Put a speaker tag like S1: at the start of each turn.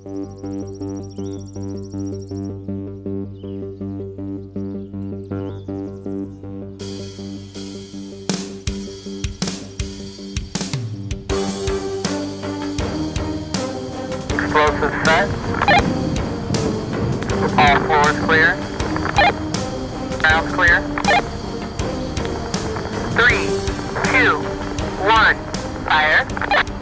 S1: Explosive set. All floors clear. Clear. Three, two, one, fire.